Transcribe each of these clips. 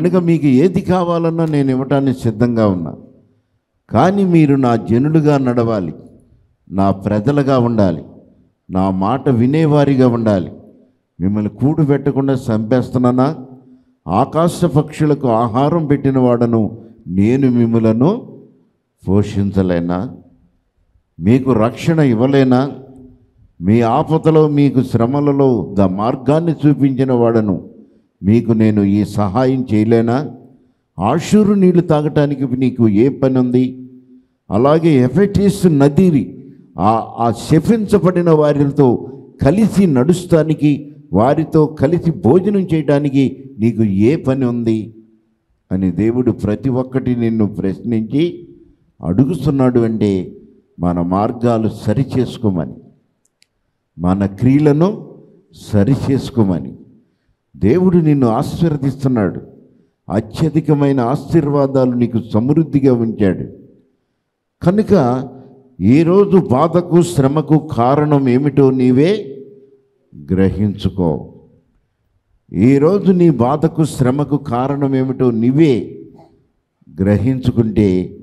కనుక మీకు ఏది కావాలన్నా నేను ఇవ్వటానికి సిద్ధంగా ఉన్నా. కానీ మీరు నా జనులుగా నడవాలి. నా ప్రజలుగా ఉండాలి. నా మాట వినేవారిగా ఉండాలి. మిమ్మల్ని కూడు పెట్టకుండా చంపేస్తున్నానా? ఆకాశ పక్షులకు ఆహారం పెట్టిన వాడను నేను మిమ్మలను పోషించలేనా? మీకు రక్షణ ఇవ్వలేనా? మీ ఆపదలో మీకు శ్రమలలో ద మార్గాన్ని చూపించిన వాడను మీకు నేను ఈ సహాయం చేయలేనా? ఆషూరు నీళ్ళు తాగటానికి నీకు ఏ పని ఉంది అలాగే ఎఫెటిస్ నదిరి ఆ శపించబడిన వారితో కలిసి నడుస్తానికి వారితో కలిసి భోజనం చేయడానికి నీకు ఏ పని ఉంది అని దేవుడు ప్రతి ఒక్కటి నిన్ను ప్రశ్నించి అడుగుతున్నాడు అంటే మన మార్గాలు సరిచేసుకోమని మన క్రియలను సరిచేసుకోమని. దేవుడు నిన్ను ఆశీర్వదిస్తున్నాడు. అత్యధికమైన ఆశీర్వాదాలు నీకు సమృద్ధిగా ఉంచాడు. కనుక ఈరోజు బాధకు శ్రమకు కారణం ఏమిటో నీవే గ్రహించుకో. ఈరోజు నీ బాధకు శ్రమకు కారణం ఏమిటో నీవే గ్రహించుకుంటే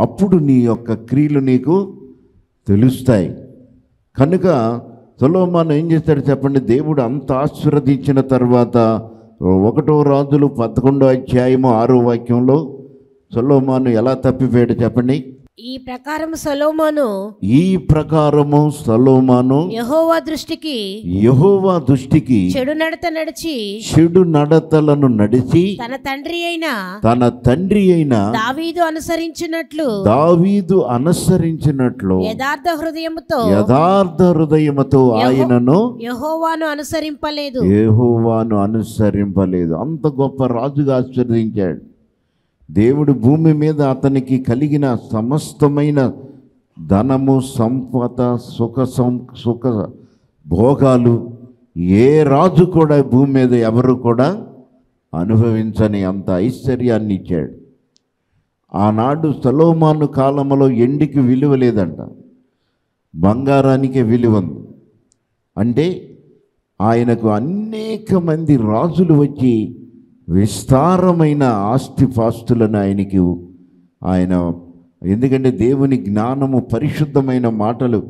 అప్పుడు నీ యొక్క క్రియలు నీకు తెలుస్తాయి. కనుక సొలోమాన్ ఏం చేస్తాడు చెప్పండి? దేవుడు అంత ఆశీర్వదించిన తర్వాత ఒకటో రాజులు పదకొండో అధ్యాయము ఆరో వాక్యంలో సొలోమాను ఎలా తప్పిపోయాడు చెప్పండి? ఈ ప్రకారం సొలోమోను ఈ ప్రకారము సొలోమాను యెహోవా దృష్టికి యెహోవా దృష్టికి చెడు నడత నడిచి చెడు నడతలను నడిచి తన తండ్రి అయిన తన తండ్రి అయిన దావీదు అనుసరించినట్లు దావీదు అనుసరించినట్లు యథార్థ హృదయముతో యథార్థ హృదయముతో ఆయనను యెహోవాను అనుసరింపలేదు. యెహోవాను అనుసరింపలేదు. అంత గొప్ప రాజుగా ఆశీర్వదించాడు. దేవుడు భూమి మీద అతనికి కలిగిన సమస్తమైన ధనము సంపద సుఖ సం సుఖ భోగాలు ఏ రాజు కూడా భూమి మీద ఎవరు కూడా అనుభవించని అంత ఐశ్వర్యాన్ని ఇచ్చాడు. ఆనాడు సలోమాను కాలంలో ఎండికి విలువ లేదంట. బంగారానికే విలువ ఉంది. అంటే ఆయనకు అనేక మంది రాజులు వచ్చి విస్తారమైన ఆస్తిపాస్తులను ఆయనకి ఆయన ఎందుకంటే దేవుని జ్ఞానము పరిశుద్ధమైన మాటలు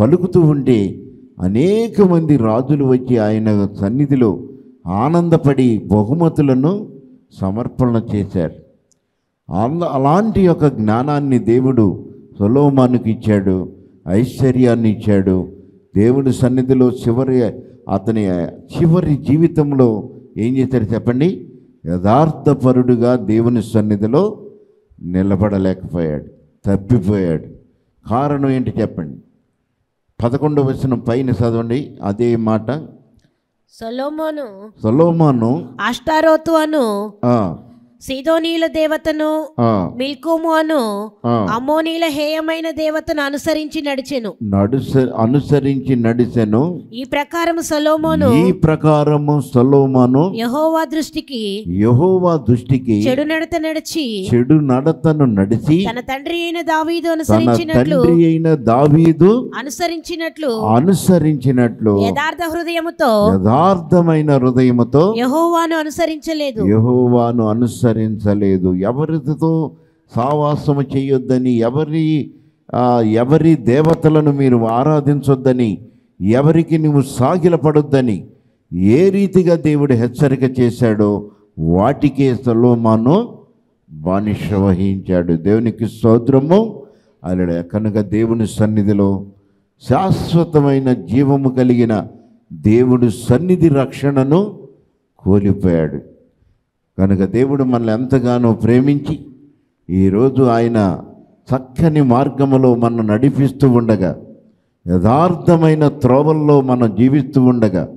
పలుకుతూ ఉంటే అనేక మంది రాజులు వచ్చి ఆయన సన్నిధిలో ఆనందపడి బహుమతులను సమర్పణ చేశారు. అంద అలాంటి యొక్క జ్ఞానాన్ని దేవుడు సొలోమానుకి ఇచ్చాడు ఐశ్వర్యాన్ని ఇచ్చాడు. దేవుడి సన్నిధిలో చివరి అతని చివరి జీవితంలో ఏం చేశారు చెప్పండి? యథార్థపరుడుగా దేవుని సన్నిధిలో నిలబడలేకపోయాడు తప్పిపోయాడు. కారణం ఏంటి చెప్పండి? పదకొండవ వచనం పైన చదవండి అదే మాట. సొలోమోను సొలోమాను అష్టారోతు అను సీదోనీల దేవతను మిల్కోము అను. అమోనీల హేయమైన దేవతను అనుసరించి నడిచెను. నడుస అనుసరించి నడిచెను ఈ ప్రకారం సొలోమోను ఈ ప్రకారము సొలోమాను యెహోవా దృష్టికి యెహోవా దృష్టికి చెడు నడత నడిచి చెడు నడతను నడిచి తన తండ్రి అయిన దావీదు అనుసరించినట్లు తండ్రి అయిన దావీదు అనుసరించినట్లు అనుసరించినట్లు యథార్థ హృదయముతో యథార్థమైన హృదయముతో యెహోవాను అనుసరించలేదు. యెహోవాను అనుసరించలేదు ఎవరితో సావాసము చేయొద్దని ఎవరి ఎవరి దేవతలను మీరు ఆరాధించొద్దని ఎవరికి నువ్వు సాగిలపడొద్దని ఏ రీతిగా దేవుడు హెచ్చరిక చేశాడో వాటికే సలోమాను బానిష వహించాడు. దేవునికి స్తోత్రము. అలడ కనుక దేవుని సన్నిధిలో శాశ్వతమైన జీవము కలిగిన దేవుడు సన్నిధి రక్షణను కోల్పోయాడు. కనుక దేవుడు మనల్ని ఎంతగానో ప్రేమించి ఈరోజు ఆయన చక్కని మార్గములో మనం నడిపిస్తూ ఉండగా యథార్థమైన త్రోవల్లో మనం జీవిస్తూ ఉండగా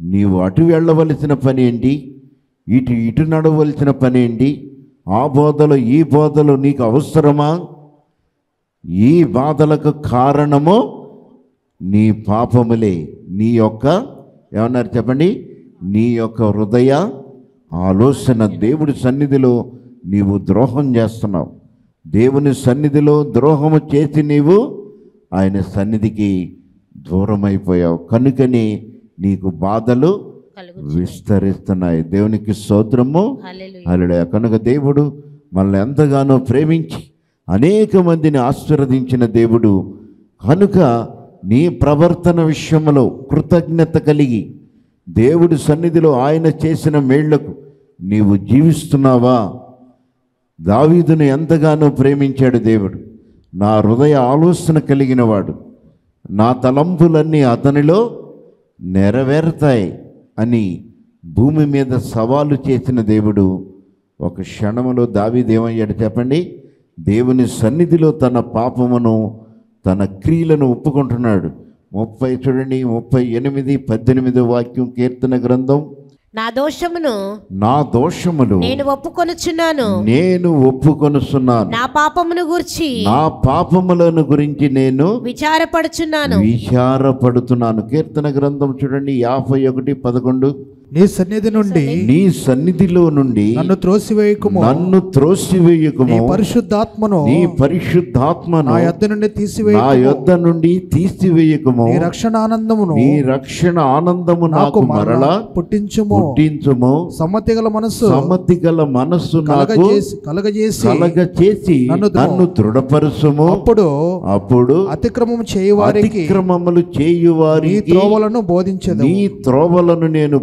నీవు అటు వెళ్ళవలసిన పని ఏంటి? ఇటు ఇటు నడవలసిన పని ఏంటి? ఆ బోధలు ఈ బోధలు నీకు అవసరమా? ఈ బాధలకు కారణము నీ పాపములే. నీ యొక్క ఏమన్నారు చెప్పండి? నీ యొక్క హృదయ ఆలోచన దేవుడి సన్నిధిలో నీవు ద్రోహం చేస్తున్నావు. దేవుని సన్నిధిలో ద్రోహము చేసి నీవు ఆయన సన్నిధికి దూరమైపోయావు. కనుకని నీకు బాధలు విస్తరిస్తున్నాయి. దేవునికి స్తోత్రము. హల్లెలూయా. అలడే కనుక దేవుడు మనల్ని ఎంతగానో ప్రేమించి అనేక మందిని ఆశీర్వదించిన దేవుడు కనుక నీ ప్రవర్తన విషయంలో కృతజ్ఞత కలిగి దేవుడి సన్నిధిలో ఆయన చేసిన మేళ్ళకు నీవు జీవిస్తున్నావా? దావీదును ఎంతగానో ప్రేమించాడు దేవుడు. నా హృదయ ఆలోచన కలిగినవాడు. నా తలంపులన్నీ అతనిలో నెరవేరుతాయి అని భూమి మీద సవాలు చేసిన దేవుడు ఒక క్షణములో దావీదేమయ్యాడు చెప్పండి? దేవుని సన్నిధిలో తన పాపమును తన క్రియలను ఒప్పుకుంటున్నాడు. ముప్పై చూడండి ముప్పై ఎనిమిది పద్దెనిమిది వాక్యం కీర్తన గ్రంథం నా దోషమును నా దోషములు నేను ఒప్పుకొనుచున్నాను. నేను ఒప్పుకొనుస్తున్నాను నా పాపమును గూర్చి నా పాపములను గురించి నేను విచారపడుచున్నాను. విచారపడుతున్నాను. కీర్తన గ్రంథం చూడండి యాభై ఒకటి పదకొండు. నీ సన్నిధి నుండి నీ సన్నిధిలో నుండి నన్ను త్రోసివేయకుము. నన్ను త్రోసివేయకుము. నీ పరిశుద్ధాత్మను నీ పరిశుద్ధాత్మను నా యొద్ద నుండి తీసివేయ నా యొద్ద నుండి తీసివేయకుము. నీ రక్షణ ఆనందమును నీ రక్షణ ఆనందము నాకు మరలా పుట్టించుము. పుట్టించుము. సమ్మతి గల మనస్సు సమ్మతి గల మనస్సు నాకు కలగజేసి కలగజేసి కలగ చేసి నన్ను నన్ను దృఢపరుచుము. అప్పుడు అప్పుడు అతిక్రమం చేయవారికి అతిక్రమములు చేయువారి త్రోవలను బోధించదు నీ త్రోవలను నేను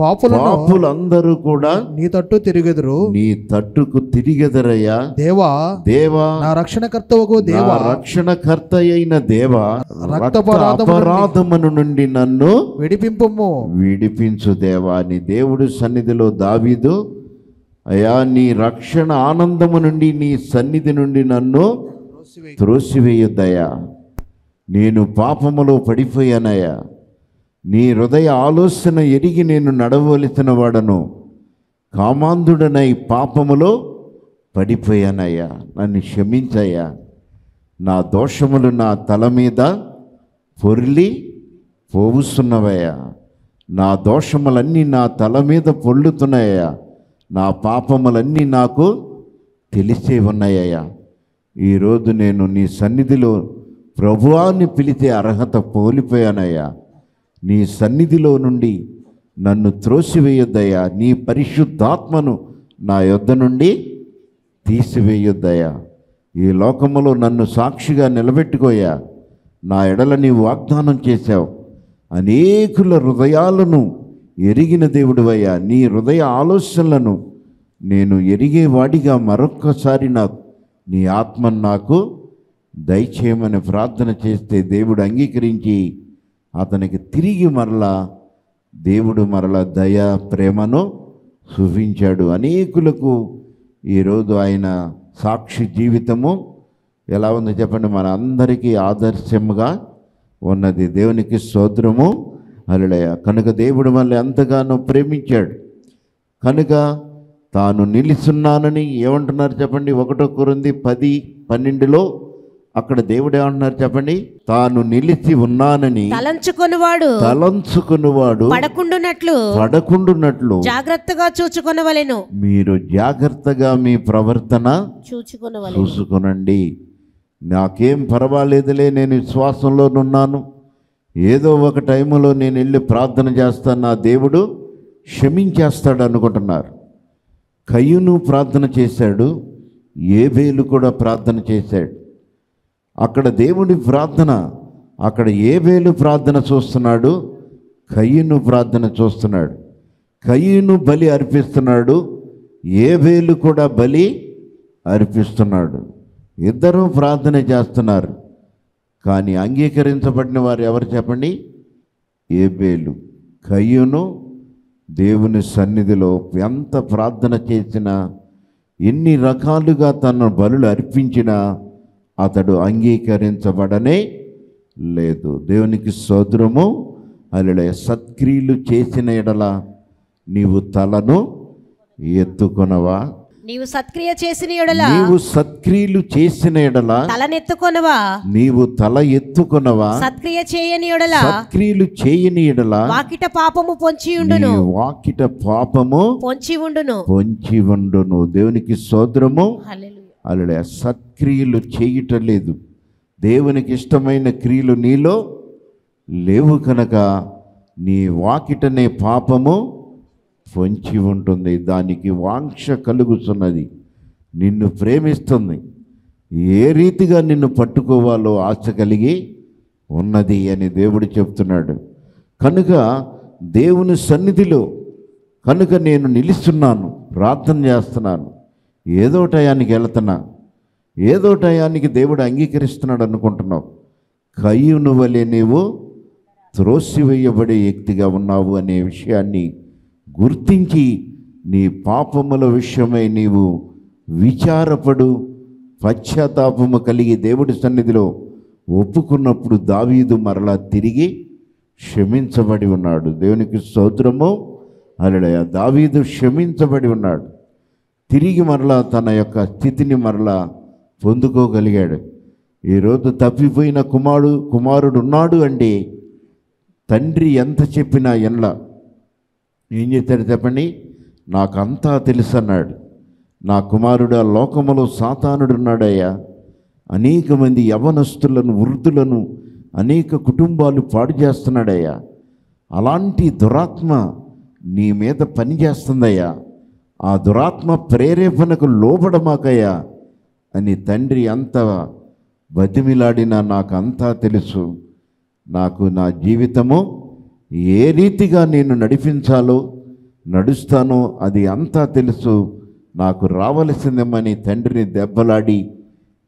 పాపులను పాపులందరూ కూడా నీ తట్టు తిరిగెదురు. నీ తట్టుకు తిరిగెదరయ్యా. దేవా దేవా నా రక్షణకర్తవకు దేవా. రక్షణకర్త అయిన దేవా అపరాధమును నుండి నన్ను విడిపింపము. విడిపించు దేవా. నీ దేవుడు సన్నిధిలో దావీదు. అయా నీ రక్షణ ఆనందము నుండి నీ సన్నిధి నుండి నన్ను త్రోసివేయొద్దయ్యా. నేను పాపములో పడిపోయానయ్యా. నీ హృదయ ఆలోచన ఎరిగి నేను నడవలసిన వాడను కామాంధుడనై పాపములో పడిపోయానయ్యా. నన్ను క్షమించయ్యా. నా దోషములు నా తల మీద పొర్లి పోవుస్తున్నవయ్యా నా దోషములన్నీ నా తల మీద పొల్లుతున్నాయ్యా నా పాపములన్నీ నాకు తెలిసే ఉన్నాయ్యా. ఈరోజు నేను నీ సన్నిధిలో ప్రభువాన్ని పిలిచే అర్హత పోలిపోయానయ్యా నీ సన్నిధిలో నుండి నన్ను త్రోసివేయొద్దయా నీ పరిశుద్ధాత్మను నా యొద్ద నుండి తీసివేయొద్దయా ఈ లోకములో నన్ను సాక్షిగా నిలబెట్టుకోయా. నా ఎడల నీవు వాగ్దానం చేశావు. అనేకుల హృదయాలను ఎరిగిన దేవుడివయ్యా. నీ హృదయ ఆలోచనలను నేను ఎరిగేవాడిగా మరొక్కసారి నాకు నీ ఆత్మను నాకు దయచేయమని ప్రార్థన చేస్తే దేవుడు అంగీకరించి అతనికి తిరిగి మరలా దేవుడు మరలా దయ ప్రేమను చూపించాడు అనేకులకు ఈరోజు ఆయన సాక్షి జీవితము ఎలా ఉందో చెప్పండి? మన అందరికీ ఆదర్శముగా ఉన్నది. దేవునికి స్తోత్రము. అలడయ కనుక దేవుడు మళ్ళీ ఎంతగానో ప్రేమించాడు. కనుక తాను నిలిచున్నానని ఏమంటున్నారు చెప్పండి? ఒకటో కొరింది పది పన్నెండులో అక్కడ దేవుడు ఏమంటున్నారు చెప్పండి? తాను నిలిచి ఉన్నానని తలంచుకొనివాడు. తలంచుకున్నవాడు పడకుండునట్లు. పడకుండున్నట్లు జాగ్రత్తగా చూచుకొనవలెను. మీరు జాగ్రత్తగా మీ ప్రవర్తన చూచుకొనవలెను. చూసుకునండి. నాకేం పర్వాలేదులే నేను విశ్వాసంలోనున్నాను ఏదో ఒక టైంలో నేను వెళ్ళి ప్రార్థన చేస్తాను నా దేవుడు క్షమించేస్తాడు అనుకుంటున్నారు. కయ్యును ప్రార్థన చేశాడు ఏబేలు కూడా ప్రార్థన చేశాడు. అక్కడ దేవుడి ప్రార్థన అక్కడ ఏబేలు ప్రార్థన చూస్తున్నాడు కయ్యను ప్రార్థన చూస్తున్నాడు. కయ్యను బలి అర్పిస్తున్నాడు ఏబేలు కూడా బలి అర్పిస్తున్నాడు. ఇద్దరూ ప్రార్థన చేస్తున్నారు. కానీ అంగీకరించబడిన వారు ఎవరు చెప్పండి? ఏబేలు. కయ్యును దేవుని సన్నిధిలో ఎంత ప్రార్థన చేసినా ఎన్ని రకాలుగా తన బలులు అర్పించినా అతడు అంగీకరించబడనే లేదు. దేవునికి సోదరము అలడే సత్క్రియలు చేసిన ఎడల నీవు తలను ఎత్తుకొనవా? నీవు సత్క్రియ చేసిన ఎడల నీవు సత్క్రియలు చేసిన ఎడల తలనెత్తుకొనవా? నీవు తల ఎత్తుకొనవా? సత్క్రియ చేయని ఎడల సత్క్రియలు చేయని ఎడల వాకిట పాపము పొంచి ఉండును. వాకిట పాపము పొంచి ఉండును. పొంచి ఉండును. దేవునికి సోదరము హల్లెలూయా. అలడే సత్క్రియలు చేయటం లేదు. దేవునికి ఇష్టమైన క్రియలు నీలో లేవు కనుక నీ వాకిటనే పాపము పొంచి ఉంటుంది. దానికి వాంక్ష కలుగుతున్నది నిన్ను ప్రేమిస్తుంది. ఏ రీతిగా నిన్ను పట్టుకోవాలో ఆశ కలిగి ఉన్నది అని దేవుడు చెప్తున్నాడు. కనుక దేవుని సన్నిధిలో కనుక నేను నిలుస్తున్నాను ప్రార్థన చేస్తున్నాను. ఏదో టయానికి వెళుతున్నా ఏదో టయానికి దేవుడు అంగీకరిస్తున్నాడు అనుకుంటున్నావు. కయ్యును వలె నీవు త్రోసివేయబడే వ్యక్తిగా ఉన్నావు అనే విషయాన్ని గుర్తించి నీ పాపముల విషయమై నీవు విచారపడు పశ్చాత్తాపము కలిగి దేవుడి సన్నిధిలో ఒప్పుకున్నప్పుడు దావీదు మరలా తిరిగి క్షమించబడి ఉన్నాడు. దేవునికి స్తోత్రము. అలడయ దావీదు క్షమించబడి ఉన్నాడు. తిరిగి మరలా తన యొక్క స్థితిని మరలా పొందుకోగలిగాడు. ఈరోజు తప్పిపోయిన కుమారుడు కుమారుడు ఉన్నాడు అండి తండ్రి ఎంత చెప్పినా ఎన్ల. ఏం చేశాడు చెప్పండి? నాకంతా తెలుసు అన్నాడు నా కుమారుడు ఆ లోకములో సాతానుడు ఉన్నాడయ్యా అనేక మంది యవనస్తులను వృద్ధులను అనేక కుటుంబాలు పాడు చేస్తున్నాడయ్యా. అలాంటి దురాత్మ నీ మీద పనిచేస్తుందయ్యా. ఆ దురాత్మ ప్రేరేపణకు లోబడమాకయ్యా అని తండ్రి అంత బతిమిలాడినా నాకు అంతా తెలుసు. నాకు నా జీవితము ఏ రీతిగా నేను నడిపించాలో నడుస్తానో అది అంతా తెలుసు. నాకు రావలసిందేమని తండ్రిని దెబ్బలాడి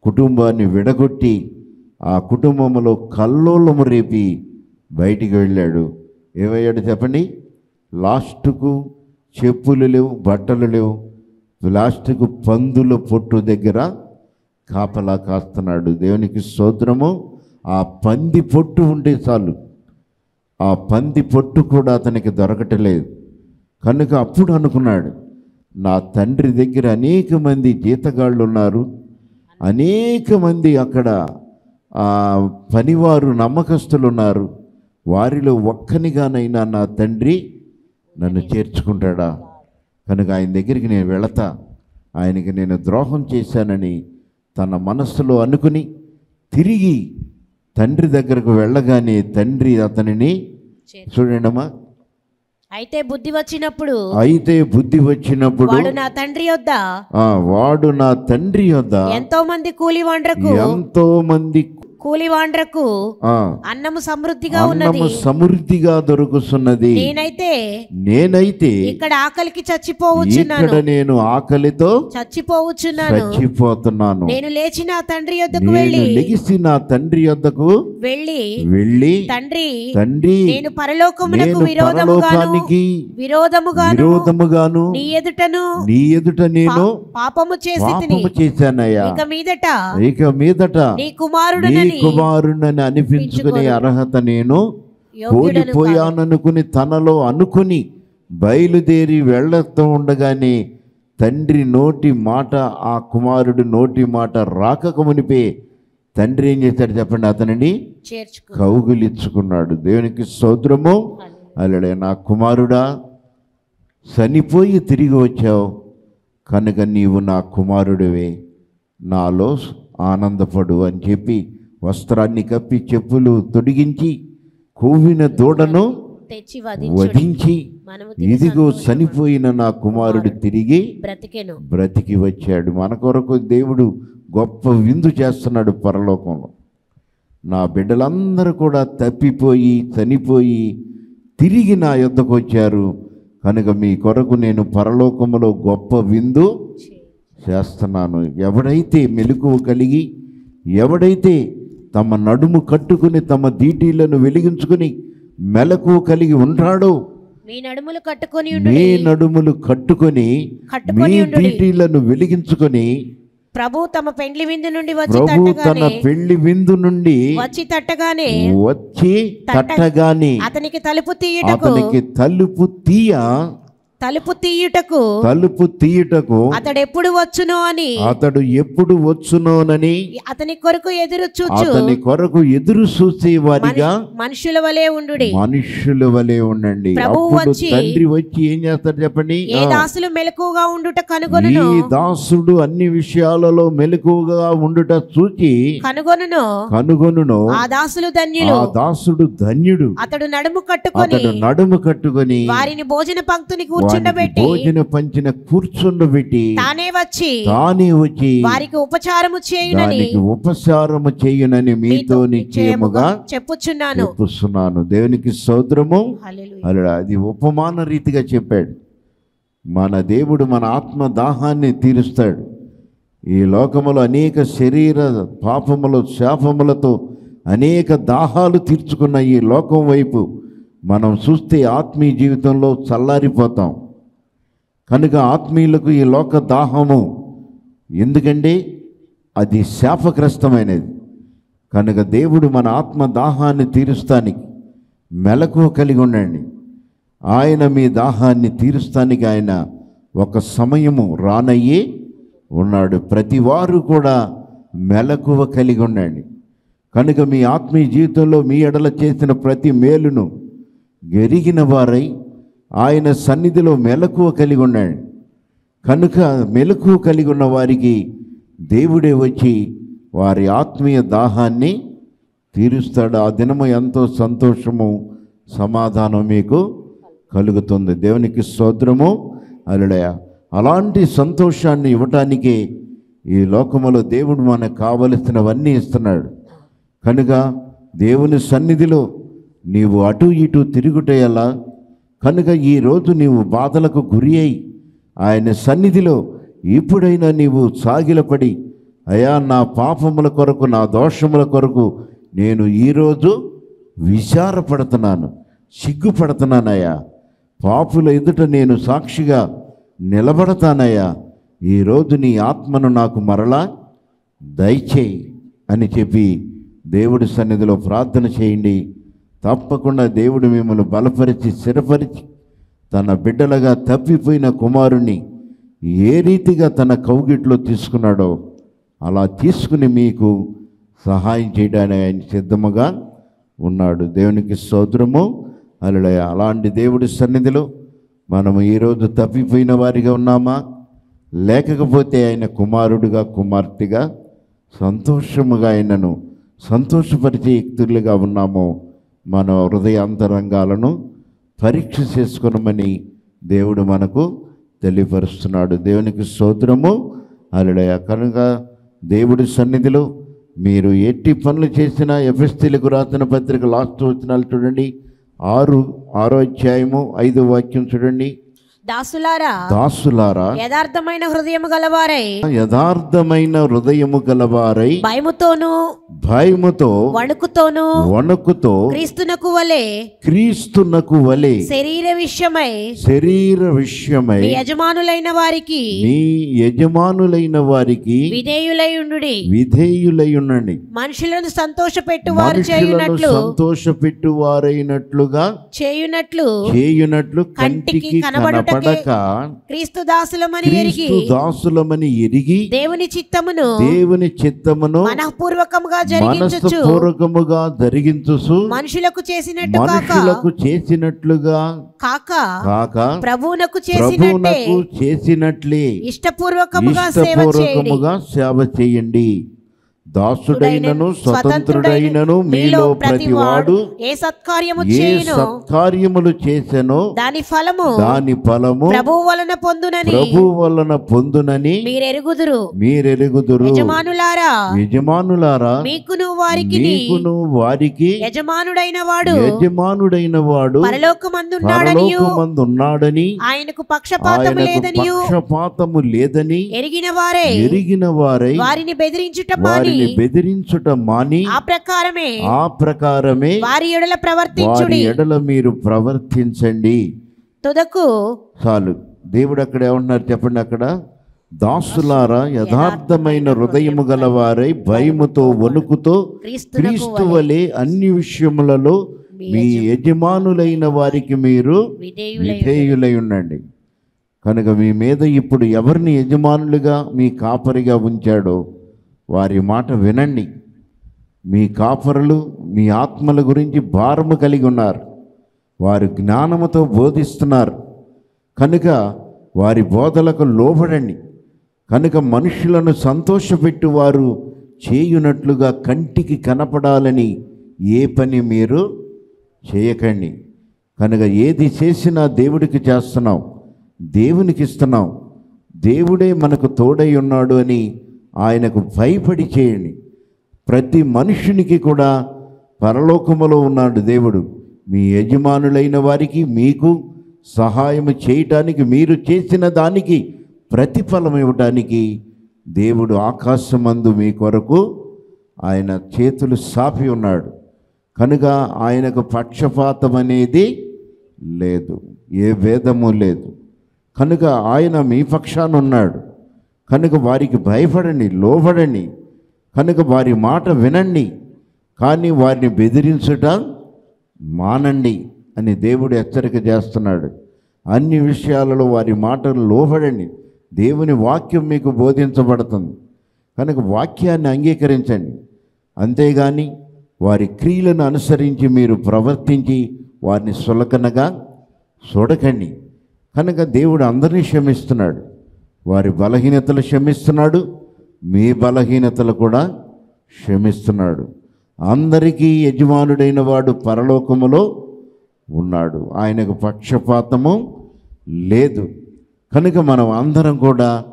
కుటుంబాన్ని విడగొట్టి ఆ కుటుంబంలో కల్లోలము రేపి బయటికి వెళ్ళాడు. ఏమయ్యాడు చెప్పండి? లాస్ట్కు చెప్పులు లేవు బట్టలు లేవు. ప్లాస్టిక్ పందుల పొట్టు దగ్గర కాపలా కాస్తున్నాడు. దేవునికి స్తోత్రము. ఆ పంది పొట్టు ఉంటే చాలు. ఆ పంది పొట్టు కూడా అతనికి దొరకటలేదు. కనుక అప్పుడు అనుకున్నాడు నా తండ్రి దగ్గర అనేక మంది జీతగాళ్ళు ఉన్నారు. అనేక మంది అక్కడ పనివారు నమ్మకస్తులు ఉన్నారు. వారిలో ఒక్కనిగానైనా నా తండ్రి నన్ను చేర్చుకుంటాడా? కనుక ఆయన దగ్గరికి నేను వెళతా. ఆయనకి నేను ద్రోహం చేశానని తన మనస్సులో అనుకుని తిరిగి తండ్రి దగ్గరకు వెళ్ళగానే తండ్రి అతనిని చూడండమ్మా. అయితే బుద్ధి వచ్చినప్పుడు అయితే బుద్ధి వచ్చినప్పుడు వాడు నా తండ్రి యొద్ద? వాడు నా తండ్రి యొద్ద. ఎంతో మంది కూలివాండ్రకు ఎంతో మంది కూలివాండ్రకు అన్నము సమృద్ధిగా ఉన్నది. సమృద్ధిగా దొరుకుతున్నది. నేనైతే నేనైతే ఇక్కడ ఆకలికి చచ్చిపోవచ్చున్నాను. ఇక్కడ నేను ఆకలితో చచ్చిపోవచ్చున్నాను. చచ్చిపోతున్నాను. నేను లేచి నా తండ్రి యొద్దకు వెళ్ళి లెగిసి నా తండ్రి యొద్దకు వెళ్ళి వెళ్ళి తండ్రి తండ్రి నేను పరలోకమునకు విరోధముగాను విరోధముగాను విరోధముగాను నీ ఎదుటను నీ ఎదుట నేను పాపము చేసి పాపము చేశానయ్యా. ఇక మీదట ఇక మీదట నీ నీ కుమారుణ్ణని అనిపించుకునే అర్హత నేను. యోగ్యుడను కోల్పోయాననుకుని తనలో అనుకుని బయలుదేరి వెళ్ళతూ ఉండగానే తండ్రి నోటి మాట ఆ కుమారుడు నోటి మాట రాకక మునిపే తండ్రి ఏం చేశాడు చెప్పండి అతనిని? కౌగులిచ్చుకున్నాడు దేవునికి సోదరము అలడే నా కుమారుడా చనిపోయి తిరిగి వచ్చావు. కనుక నీవు నా కుమారుడివే. నాలో ఆనందపడు అని చెప్పి వస్త్రాన్ని కప్పి చెప్పులు తొడిగించి కొవ్విన దూడను వధించి ఇదిగో చనిపోయిన నా కుమారుడు తిరిగి బ్రతికెను. బ్రతికి వచ్చాడు. మన కొరకు దేవుడు గొప్ప విందు చేస్తున్నాడు పరలోకంలో. నా బిడ్డలందరూ కూడా తప్పిపోయి చనిపోయి తిరిగి నా యొద్దకు వచ్చారు. కనుక మీ కొరకు నేను పరలోకములో గొప్ప విందు చేస్తున్నాను. ఎవడైతే మెలకువ కలిగి ఎవడైతే తమ నడుము కట్టుకుని తమ దీటీలను వెలిగించుకుని మెలకువ కలిగి ఉంటాడో మీ నడుములు కట్టుకొని మీ నడుములు కట్టుకొని మీ. దీటీలను వెలిగించుకొని ప్రభు తమ పెండ్లి విందు నుండి వచ్చి ప్రభు తన పెళ్ళి విందు నుండి వచ్చి తట్టగానే వచ్చి తట్టగాని అతనికి తలుపు తీయుటకు అతనికి తలుపు తీయ తలుపు తీయుటకు తలుపు తీయుటకు అతడెప్పుడు వచ్చునో అని. అతడు ఎప్పుడు వచ్చునోనని అతని కొరకు ఎదురు చూచు. అతని కొరకు ఎదురు చూసే వారిగా మనుషుల వలె ఉండుడి. మనుష్యుల వలె ఉండండి. ప్రభువు వచ్చి తండ్రి వచ్చి ఏం చేస్తాడు చెప్పండి? ఏ దాసులు మెలకుగా ఉండుట కనుగొనును? ఈ దాసుడు అన్ని విషయాలలో మెలకువగా ఉండుట చూచి కనుగొనును? కనుగొనును. ఆ దాసులు ఆ ధన్యులు దాసుడు ధన్యుడు. అతడు నడుము కట్టుకొని అతడు నడుము కట్టుకొని వారిని భోజన పంక్తిని వారికి కూర్చుండబెట్టి భోజన పంచిన కూర్చుండబెట్టి తానే వచ్చి తానే వచ్చి వారికి ఉపచారము చేయునని ఉపచారము చేయునని మీతో నిశ్చయముగా చెప్పుచున్నాను. చెప్పుస్తున్నాను దేవునికి సౌద్రము. అలా అది ఉపమాన రీతిగా చెప్పాడు. మన దేవుడు మన ఆత్మ దాహాన్ని తీరుస్తాడు. ఈ లోకములో అనేక శరీర పాపములు శాపములతో అనేక దాహాలు తీర్చుకున్న ఈ లోకం వైపు మనం చూస్తే ఆత్మీయ జీవితంలో చల్లారిపోతాం. కనుక ఆత్మీయులకు ఈ లోక దాహము ఎందుకంటే అది శాపగ్రస్తమైనది. కనుక దేవుడు మన ఆత్మ దాహాన్ని తీరుస్తానికి మెలకు కలిగి ఉండండి. ఆయన మీ దాహాన్ని తీరుస్తానికి ఆయన ఒక సమయము రానయ్యి ఉన్నాడు. ప్రతి వారు కూడా మెలకువ కలిగి ఉండండి. కనుక మీ ఆత్మీయ జీవితంలో మీ ఎడల చేసిన ప్రతి మేలును ఎరిగిన వారై ఆయన సన్నిధిలో మెలకువ కలిగి ఉన్నాడు. కనుక మెలకువ కలిగి ఉన్న వారికి దేవుడే వచ్చి వారి ఆత్మీయ దాహాన్ని తీరుస్తాడు. ఆ దినము ఎంతో సంతోషము సమాధానం మీకు కలుగుతుంది. దేవునికి స్తోత్రము. అలడయ అలాంటి సంతోషాన్ని ఇవ్వటానికే ఈ లోకములో దేవుడు మనకు కావలసినవన్నీ ఇస్తున్నాడు. కనుక దేవుని సన్నిధిలో నీవు అటు ఇటు తిరుగుటయలా కనుక ఈరోజు నీవు బాధలకు గురి అయి ఆయన సన్నిధిలో ఇప్పుడైనా నీవు సాగిలపడి అయా నా పాపముల కొరకు నా దోషముల కొరకు నేను ఈరోజు విచారపడుతున్నాను సిగ్గుపడుతున్నానయ్యా. పాపుల ఎదుట నేను సాక్షిగా నిలబడతానయ్యా. ఈరోజు నీ ఆత్మను నాకు మరలా దయచేయి అని చెప్పి దేవుడి సన్నిధిలో ప్రార్థన చేయండి. తప్పకుండా దేవుడు మిమ్మల్ని బలపరిచి స్థిరపరిచి తన బిడ్డలుగా తప్పిపోయిన కుమారుణ్ణి ఏ రీతిగా తన కౌగిట్లో తీసుకున్నాడో అలా తీసుకుని మీకు సహాయం చేయడానికి ఆయన సిద్ధముగా ఉన్నాడు. దేవునికి స్తోత్రము. అలా అలాంటి దేవుడి సన్నిధిలో మనము ఈరోజు తప్పిపోయిన వారిగా ఉన్నామా? లేకపోతే ఆయన కుమారుడిగా కుమార్తెగా సంతోషముగా ఆయనను సంతోషపరిచే యుక్తులుగా ఉన్నామో? మన హృదయాంతరంగాలను పరీక్ష చేసుకునమని దేవుడు మనకు తెలియపరుస్తున్నాడు. దేవునికి స్తోత్రము. అలడయ కనుక దేవుడి సన్నిధిలో మీరు ఎట్టి పనులు చేసినా ఎఫ్ఎస్టీలకు రాసిన పత్రిక లాస్ట్ వచ్చినాలు చూడండి. ఆరు ఆరో అధ్యాయము ఐదో వాక్యం చూడండి. దాసులారా దాసులారా యథార్థమైన హృదయము గలవారై యథార్థమైన హృదయము గలవారై భయముతోను భయముతో వణుకుతోను వణుకుతో క్రీస్తునకు వలె క్రీస్తునకు వలె శరీర విషయమై శరీర విషయమై యజమానులైన వారికి మీ యజమానులైన వారికి విధేయులై ఉండుడి. విధేయులై ఉండండి మనుషులను సంతోషపెట్టు వారు చేయునట్లు సంతోషపెట్టు వారైనట్లుగా చేయునట్లు చేయునట్లు కంటికి కంటికి క్రీస్తు దాసులమని ఎరిగి దాసులమని ఎరిగి దేవుని చిత్తమును దేవుని చిత్తమును మనఃపూర్వకముగా మనుషులకు చేసినట్టు మనుషులకు చేసినట్లుగా కాక కాక ప్రభువునకు చేసినట్లే ఇష్టపూర్వకముగా సేవ చేయుడి. ఇష్టపూర్వకముగా సేవ చేయండి. దాసుడైనను స్వతంత్రుడైనను మీలో ప్రతివాడు ఏ సత్కార్యము ఏ చేయును? సత్కార్యములు చేసెనో దాని ఫలము దాని ఫలము ప్రభువు వలన పొందునని ప్రభు వలన పొందునని మీరెరుగుదురు. మీరెరుగుదురు. యజమానులారా యజమానులారా మీకును వారికి మీకును వారికి యజమానుడైన వాడు యజమానుడైన వాడు పరలోకమందున్నాడనియు. పరలోకమందు ఉన్నాడని ఆయనకు పక్షపాతము లేదనియు. పక్షపాతము లేదని ఎరిగిన వారే ఎరిగిన వారై వారిని బెదిరించుట మాని వారిని బెదిరించుట మాని ఆ ప్రకారమే ఆ ప్రకారమే వారి ఎడల వారి ప్రవర్తించుడి ఎడల మీరు ప్రవర్తించండి. తుదకు చాలు. దేవుడు అక్కడ ఏమంటున్నారు చెప్పండి అక్కడ? దాసులారా యథార్థమైన హృదయము గలవారై భయముతో వణుకుతో క్రీస్తు వలె అన్ని విషయములలో మీ యజమానులైన వారికి మీరు విధేయులై ఉండండి. కనుక మీ మీద ఇప్పుడు ఎవరిని యజమానులుగా మీ కాపరిగా ఉంచాడో వారి మాట వినండి. మీ కాపరులు మీ ఆత్మల గురించి భారము కలిగి ఉన్నారు. వారు జ్ఞానముతో బోధిస్తున్నారు. కనుక వారి బోధలకు లోబడండి. కనుక మనుషులను సంతోషపెట్టు వారు చేయునట్లుగా కంటికి కనపడాలని ఏ పని మీరు చేయకండి. కనుక ఏది చేసినా దేవుడికి చేస్తున్నాం దేవునికి ఇస్తున్నాం దేవుడే మనకు తోడై ఉన్నాడు అని ఆయనకు భయపడి చేయండి ప్రతి మనుషునికి కూడా పరలోకములో ఉన్నాడు దేవుడు. మీ యజమానులైన వారికి మీకు సహాయము చేయటానికి మీరు చేసిన దానికి ప్రతిఫలం ఇవ్వటానికి దేవుడు ఆకాశమందు మీ కొరకు ఆయన చేతులు సాపి ఉన్నాడు. కనుక ఆయనకు పక్షపాతం అనేది లేదు ఏ భేదము లేదు. కనుక ఆయన మీ పక్షాన ఉన్నాడు. కనుక వారికి భయపడండి లోబడండి కనుక వారి మాట వినండి కానీ వారిని బెదిరించుట మానండి అని దేవుడు హెచ్చరిక చేస్తున్నాడు. అన్ని విషయాలలో వారి మాటలు లోబడండి. దేవుని వాక్యం మీకు బోధించబడుతుంది. కనుక వాక్యాన్ని అంగీకరించండి. అంతేగాని వారి క్రియలను అనుసరించి మీరు ప్రవర్తించి వారిని సులకనగా చూడకండి కనుక దేవుడు అందరినీ క్షమిస్తున్నాడు. వారి బలహీనతలు క్షమిస్తున్నాడు మీ బలహీనతలు కూడా క్షమిస్తున్నాడు. అందరికీ యజమానుడైన వాడు పరలోకములో ఉన్నాడు. ఆయనకు పక్షపాతము లేదు. కనుక మనం అందరం కూడా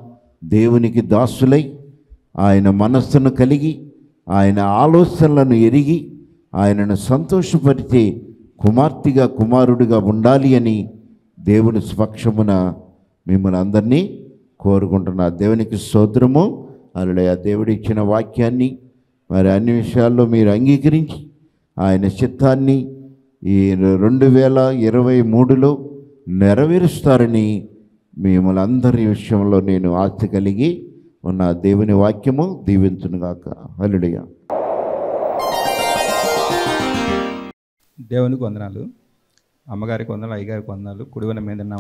దేవునికి దాసులై ఆయన మనస్సును కలిగి ఆయన ఆలోచనలను ఎరిగి ఆయనను సంతోషపరిచే కుమార్తెగా కుమారుడిగా ఉండాలి అని దేవుని స్పక్షమున మిమ్మల్ని అందరినీ కోరుకుంటున్నా దేవునికి స్తోత్రము. అలా దేవుడు ఇచ్చిన వాక్యాన్ని మరి అన్ని విషయాల్లో మీరు అంగీకరించి ఆయన చిత్తాన్ని ఈ రెండు వేల ఇరవై మూడులో నెరవేరుస్తారని మిమ్మల్ని అందరి విషయంలో నేను ఆస్తి కలిగి ఉన్న దేవుని వాక్యము దీవించునుగాక హలుడిగా దేవునికి వందనాలు. అమ్మగారికి వందనాలు అయ్యగారికి వందనాలు కుడివన మీద నా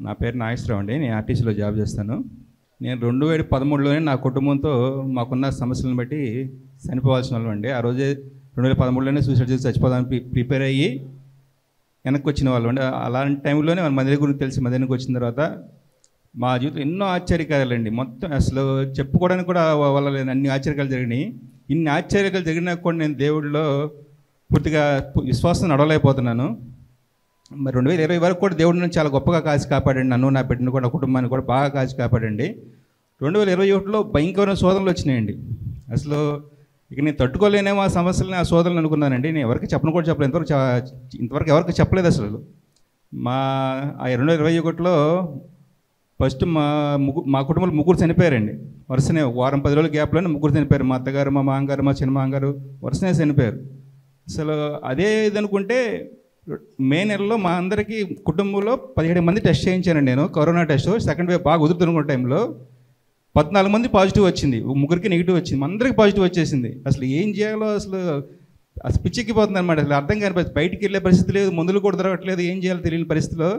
నా పేరు నాగేశ్వరరావు అండి నేను ఆర్టీసీలో జాబ్ చేస్తాను. నేను రెండు వేల పదమూడులోనే నా కుటుంబంతో మాకున్న సమస్యలను బట్టి చనిపోవాల్సిన వాళ్ళం అండి. ఆ రోజే రెండు వేల పదమూడులోనే సూసైడ్ చేసి చచ్చిపోదానికి ప్రిపేర్ అయ్యి వెనక్కి వచ్చిన వాళ్ళం అండి. అలాంటి టైంలోనే మన మందిర గురించి తెలిసి మందిరానికి వచ్చిన తర్వాత మా జీవితంలో ఎన్నో ఆశ్చర్యకార్యాలండి మొత్తం అసలు చెప్పుకోవడానికి కూడా వాళ్ళ అన్ని ఆశ్చర్యకాలు జరిగినాయి. ఇన్ని ఆశ్చర్యకాలు జరిగినా కూడా నేను దేవుడిలో పూర్తిగా విశ్వాసం నడవలేకపోతున్నాను. మరి రెండు వేల ఇరవై వరకు కూడా దేవుడి నుంచి చాలా గొప్పగా కాచి కాపాడండి. నన్ను నా బిడ్డను కూడా కుటుంబాన్ని కూడా బాగా కాచి కాపాడండి. రెండు వేల ఇరవై ఒకటిలో భయంకరమైన శోధనలు వచ్చినాయండి. అసలు ఇక నేను తట్టుకోలేనేమో ఆ సమస్యలని ఆ శోధనలు అనుకున్నానండి. నేను ఎవరికి చెప్పను కూడా చెప్పలేదు. ఇంతవరకు ఇంతవరకు ఎవరికి చెప్పలేదు అసలు. మా ఆ రెండు వేల ఇరవై ఒకటిలో ఫస్ట్ మా ముగ్గు మా కుటుంబంలో ముగ్గురు చనిపోయారండి. వరుసనే వారం పది రోజుల గ్యాప్లోనే ముగ్గురు చనిపోయారు. మా అత్తగారు మా మామగారు మా చిన్న మామగారు వరుసనే చనిపోయారు. అసలు అదే ఇది అనుకుంటే మే నెలలో మా అందరికీ కుటుంబంలో పదిహేడు మంది టెస్ట్ చేయించానండి నేను కరోనా టెస్ట్. సెకండ్ వేవ్ బాగా కుదురుతున్న టైంలో పద్నాలుగు మంది పాజిటివ్ వచ్చింది. ముగ్గురికి నెగిటివ్ వచ్చింది. అందరికి పాజిటివ్ వచ్చేసింది. అసలు ఏం చేయాలో అసలు అసలు పిచ్చెక్కిపోతుంది అనమాట అసలు అర్థం కాని పరిస్థితి. బయటికి వెళ్ళే పరిస్థితి లేదు. మందులు కూడా దొరకట్లేదు. ఏం చేయాలో తెలియని పరిస్థితిలో.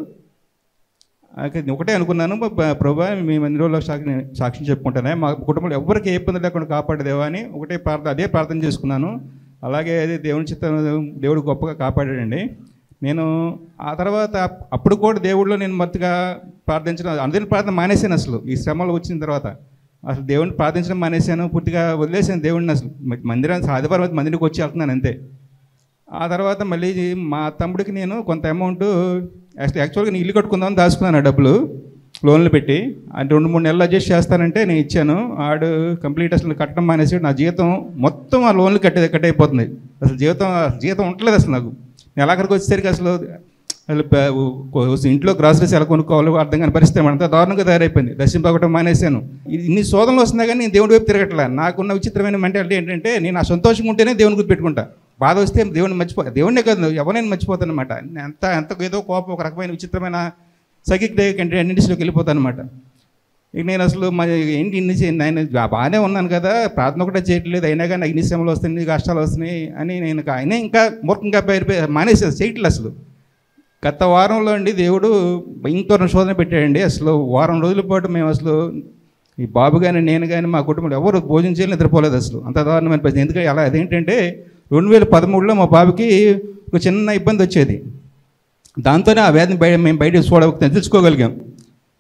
నేను ఒకటే అనుకున్నాను. ప్రభా మేము ఎన్ని రోజుల్లో సాక్షి సాక్ష్యం చెప్పుకుంటానే మా కుటుంబంలో ఎవరికి ఏ ఇబ్బంది లేకుండా కాపాడదేవా అని ఒకటే ప్రార్థన అదే ప్రార్థన చేసుకున్నాను. అలాగే అదే దేవుని చిత్తం దేవుడు గొప్పగా కాపాడాడండి. నేను ఆ తర్వాత అప్- అప్పుడు కూడా దేవుడిలో నేను మత్తుగా ప్రార్థించడం అందరిని ప్రార్థన మానేశాను అసలు. ఈ శ్రమలు వచ్చిన తర్వాత అసలు దేవుడిని ప్రార్థించడం మానేశాను పూర్తిగా వదిలేసాను దేవుడిని అసలు. మందిరానికి ఆదివారం మందిరికి వచ్చి వెళ్తున్నాను అంతే. ఆ తర్వాత మళ్ళీ మా తమ్ముడికి నేను కొంత అమౌంట్ యాక్చువల్ యాక్చువల్గా నేను ఇల్లు కట్టుకుందామని దాచుకున్నాను ఆ డబ్బులు లోన్లు పెట్టి. అంటే రెండు మూడు నెలలు అడ్జస్ట్ చేస్తానంటే నేను ఇచ్చాను. ఆడు కంప్లీట్ అసలు కట్టడం మానేసి నా జీవితం మొత్తం ఆ లోన్లు కట్టే కట్ అయిపోతుంది. అసలు జీవితం జీవితం ఉండలేదు అసలు నాకు. నెలాఖరికి వచ్చేసరికి అసలు ఇంట్లో గ్రాసరీస్ ఎలా కొనుక్కోవాలో అర్థం కాని పరిస్థితి అంత దారుణంగా తయారైపోయింది. దర్శింపకటం మానేశాను. ఇన్ని శోధనలు వస్తున్నా కానీ నేను దేవుడి వైపు తిరగట్లే. నాకున్న విచిత్రమైన మెంటాలిటీ ఏంటంటే నేను ఆ సంతోషంగా ఉంటేనే దేవుని గుర్తు పెట్టుకుంటా. బాధ వస్తే దేవుడిని మర్చిపో దేవుడినే కాదు ఎవరైనా మర్చిపోతాను అనమాట ఎంత ఎంత ఏదో కోపం ఒక రకమైన విచిత్రమైన సైకిక్ టెండెన్సీలోకి వెళ్ళిపోతాను అనమాట ఇక నేను అసలు మా ఏంటి ఇన్ని నేను బాగానే ఉన్నాను కదా ప్రార్థన కూడా చేయట్లేదు అయినా కానీ నాకు ఇన్ని శ్రమలు వస్తున్నాయి కష్టాలు వస్తున్నాయి అని నేను ఆయన అయినా ఇంకా మూర్ఖంగా పేరు మానేసేది చేయట్లేదు అసలు. గత వారంలో అండి దేవుడు భయంకర శోధన పెట్టాడండి. అసలు వారం రోజుల పాటు మేము అసలు ఈ బాబు కానీ నేను కానీ మా కుటుంబంలో ఎవరు భోజనం చేయాలి నిద్రపోలేదు అసలు. అంత దారుణమైన పరిస్థితి. ఎందుకంటే అలా అదేంటంటే రెండు వేల పదమూడులో మా బాబుకి ఒక చిన్న ఇబ్బంది వచ్చేది. దాంతోనే ఆ వ్యాధిని బయట మేము బయట చూడ తెలుసుకోగలిగాం.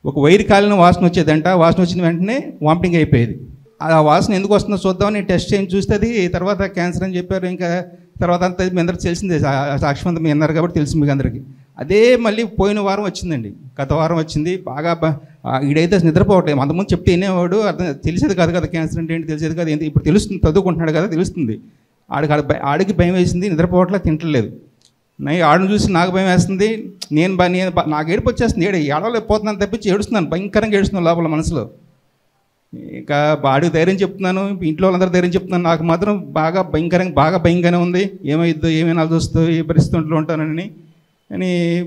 ఒక వైర్ కాలిన వాసన వచ్చేదంట. వాసన వచ్చిన వెంటనే వామిటింగ్ అయిపోయేది. ఆ వాసన ఎందుకు వస్తుందో చూద్దామని టెస్ట్ చేయించి చూస్తే అది తర్వాత క్యాన్సర్ అని చెప్పారు. ఇంకా తర్వాత అంతా మీ అందరికి తెలిసిందే. సాక్షిమంతా మీ అన్నారు కాబట్టి తెలిసింది మీకు అందరికీ. అదే మళ్ళీ పోయిన వారం వచ్చిందండి. గత వారం వచ్చింది. బాగా ఈడైతే నిద్రపోవట్లేదు. అంతకుముందు చెప్తే వినేవాడు అర్థం తెలిసేది కాదు కదా క్యాన్సర్ అంటే ఏంటి తెలిసేది కాదు. ఏంటి ఇప్పుడు తెలుస్తుంది చదువుకుంటున్నాడు కదా తెలుస్తుంది. ఆడికి భయ- ఆడికి భయం వేసింది నిద్రపోవట్లే తింటలేదు. నై ఆడను చూసి నాకు భయం వేస్తుంది. నేను బా నేను నాకు ఏడుపు వచ్చేస్తుంది. ఏడు ఏడవలేకపోతున్నాను తప్పించి ఏడుస్తున్నాను. భయంకరంగా ఏడుస్తున్నాను లోపల మనసులో. ఇంకా బాడీ ధైర్యం చెప్తున్నాను. ఇంట్లో వాళ్ళందరూ ధైర్యం చెప్తున్నాను. నాకు మాత్రం బాగా భయంకరంగా బాగా భయంగానే ఉంది. ఏమైద్దో ఏమైనా వస్తుందో ఏ పరిస్థితుల్లో ఉంటానని. అని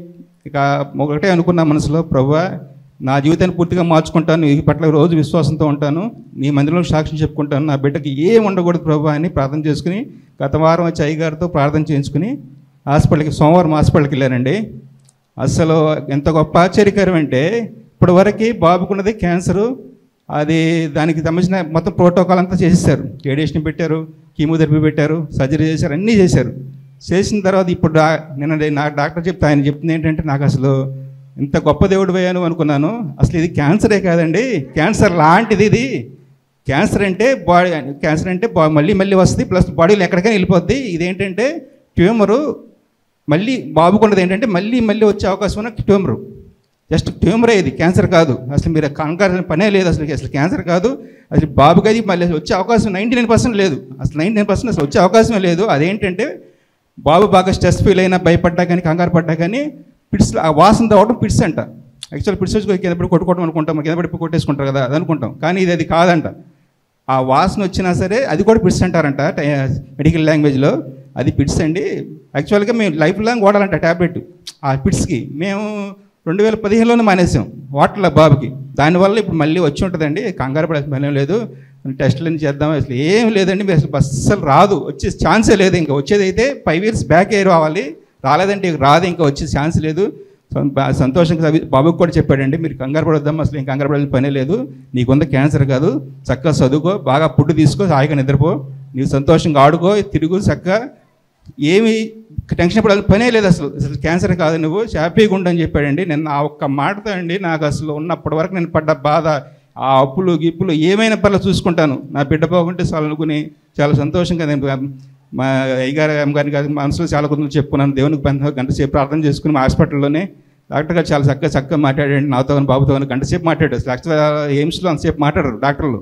ఇక ఒకటే అనుకున్నా మనసులో ప్రభా నా జీవితాన్ని పూర్తిగా మార్చుకుంటాను. ఈ పట్ల రోజు విశ్వాసంతో ఉంటాను. నీ మందిరంలో సాక్ష్యం చెప్పుకుంటాను. నా బిడ్డకి ఏం ఉండకూడదు ప్రభా అని ప్రార్థన చేసుకుని గత వారం వచ్చి అయ్యగారితో ప్రార్థన చేయించుకుని హాస్పిటల్కి సోమవారం హాస్పిటల్కి వెళ్ళానండి. అసలు ఎంత గొప్ప ఆశ్చర్యకరం అంటే ఇప్పటి వరకు బాబుకున్నది క్యాన్సరు. అది దానికి సంబంధించిన మొత్తం ప్రోటోకాల్ అంతా చేసేసారు. రేడియేషన్ పెట్టారు కీమోథెరపీ పెట్టారు సర్జరీ చేశారు అన్నీ చేశారు. చేసిన తర్వాత ఇప్పుడు డా- నిన్న నాకు డాక్టర్ చెప్తే ఆయన చెప్తుంది ఏంటంటే నాకు అసలు ఇంత గొప్ప దేవుడు పోయాను అనుకున్నాను. అసలు ఇది క్యాన్సరే కాదండి. క్యాన్సర్ లాంటిది ఇది. క్యాన్సర్ అంటే బాడీ క్యాన్సర్ అంటే బా మళ్ళీ మళ్ళీ వస్తుంది ప్లస్ బాడీలో ఎక్కడికైనా వెళ్ళిపోద్ది. ఇదేంటంటే ట్యూమరు మళ్ళీ బాబుకున్నది ఏంటంటే మళ్ళీ మళ్ళీ వచ్చే అవకాశం ఉన్న ట్యూమర్. జస్ట్ ట్యూమరే ఇది క్యాన్సర్ కాదు. అసలు మీరు కనకాల్సిన పనే లేదు అసలు అసలు క్యాన్సర్ కాదు. అసలు బాబుకి అది మళ్ళీ వచ్చే అవకాశం నైంటీ నైన్ పర్సెంట్ లేదు. అసలు నైంటీ నైన్ పర్సెంట్ అసలు వచ్చే అవకాశమే లేదు. అదేంటంటే బాబు బాగా స్ట్రెస్ ఫీల్ అయినా భయపడ్డా కానీ కంగారు పడ్డా కానీ పిట్స్ ఆ వాసన రావడం పిట్స్ అంట. యాక్చువల్ పిట్స్ వచ్చి కింద పడి కొట్టుకోవడం అనుకుంటాం కింద పడి కొట్టేసుకుంటారు కదా అది అనుకుంటాం. కానీ ఇది అది కాదంట. ఆ వాసన వచ్చినా సరే అది కూడా పిట్స్ అంటారంట మెడికల్ లాంగ్వేజ్లో. అది పిట్స్ అండి. యాక్చువల్గా మేము లైఫ్ లాంగ్ వాడాలంట ట్యాబ్లెట్ ఆ పిట్స్కి మేము రెండు వేల పదిహేనులోనే మానేసాం. వాటర్ల బాబుకి. దానివల్ల ఇప్పుడు మళ్ళీ వచ్చి ఉంటుందండి. కంగారు పడాల్సిన పని లేదు లేదు. టెస్టులు చేద్దాం. అసలు ఏం లేదండి. మీరు అసలు అస్సలు రాదు. వచ్చే ఛాన్సే లేదు ఇంకా. వచ్చేది అయితే ఫైవ్ ఇయర్స్ బ్యాక్ ఏ రావాలి. రాలేదంటే రాదు. ఇంకా వచ్చే ఛాన్స్ లేదు. సంతోషంగా బాబుకి కూడా చెప్పాడండి. మీరు కంగారు పడొద్దాం అసలు ఏం కంగారు పడాల్సిన పనే లేదు. నీకుంద క్యాన్సర్ కాదు. చక్కగా చదువుకో. బాగా ఫుడ్ తీసుకో. హాయిగా నిద్రపో. నీవు సంతోషంగా ఆడుకో. తిరుగు చక్కగా. ఏమి టెన్షన్ పడాలి పనే లేదు అసలు. అసలు క్యాన్సర్ కాదు నువ్వు హ్యాపీగా ఉండని చెప్పాడండి. నేను ఆ ఒక్క మాటతో అండి నాకు అసలు ఉన్నప్పటి వరకు నేను పడ్డ బాధ ఆ అప్పులు గిప్పులు ఏమైనా పర్లేదు చూసుకుంటాను. నా బిడ్డ బాగుంటే చాలు అనుకుని చాలా సంతోషంగా నేను మా అయ్యగారు అమ్మగారిని కాదు మనసులో చాలా కొంత చెప్పుకున్నాను. దేవునికి పని గంట సేపు ప్రార్థన చేసుకుని మా హాస్పిటల్లోనే డాక్టర్ గారు చాలా చక్కగా చక్కగా మాట్లాడండి నాతో కానీ బాబుతో కానీ గంట సేపు మాట్లాడారు ఎయిమ్స్లో అంతసేపు మాట్లాడారు డాక్టర్లు.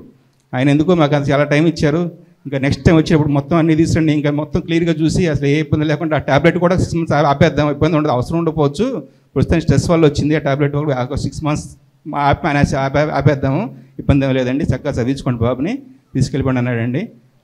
ఆయన ఎందుకో మాకు అంత చాలా టైం ఇచ్చారు. ఇంకా నెక్స్ట్ టైం వచ్చినప్పుడు మొత్తం అన్ని తీసుకురండి. ఇంకా మొత్తం క్లియర్గా చూసి అసలు ఏ ఇబ్బంది లేకుండా ఆ టాబ్లెట్ కూడా సిక్స్ మంత్స్ ఆపేద్దాం. ఇబ్బంది ఉండదు. అవసరం ఉండకపోవచ్చు. ప్రస్తుతం స్ట్రెస్ వల్ల వచ్చింది. ఆ టాబ్లెట్ కూడా సిక్స్ మంత్స్ ఆపి ఆపే- ఆపేద్దాము. ఇబ్బంది ఏం లేదండి. చక్కగా చదివించుకోండి బాబుని. తీసుకెళ్ళిపోండి అన్నాడండి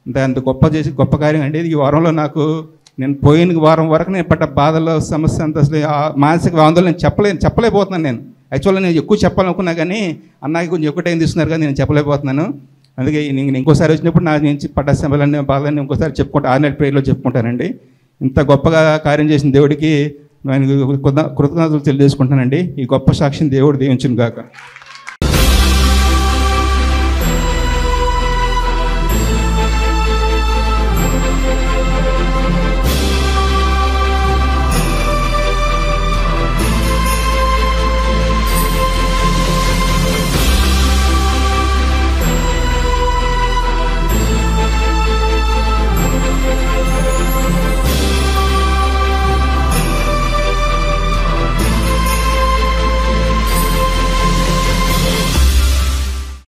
అంత అంత గొప్ప చేసి గొప్ప కార్యం అండి ఈ వారంలో నాకు నేను పోయిన వారం వరకు నేను పడ్డ బాధలో సమస్య అంత అసలు మానసిక ఆందోళన నేను చెప్పలే చెప్పలేకపోతున్నాను నేను. యాక్చువల్గా నేను ఎక్కువ చెప్పాలనుకున్నా కానీ అన్నకి కొంచెం ఎక్కువ టైం తీసుకున్నారు కానీ నేను చెప్పలేకపోతున్నాను. అందుకే నేను ఇంకోసారి వచ్చినప్పుడు నా నుంచి పడ్డ శ్రమలన్నీ బాధలన్నీ ఇంకోసారి చెప్పుకుంటా ఆర్నెట్ ప్రేయర్లో చెప్పుకుంటానండి. ఇంత గొప్పగా కార్యం చేసిన దేవుడికి నేను కృతజ్ఞతలు తెలియజేసుకుంటానండి. ఈ గొప్ప సాక్షిని దేవుడు దీవించును గాక